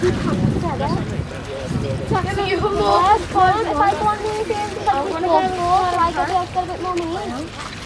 keep coming together. You more. If I go on I want like, before, so I get a bit more meat.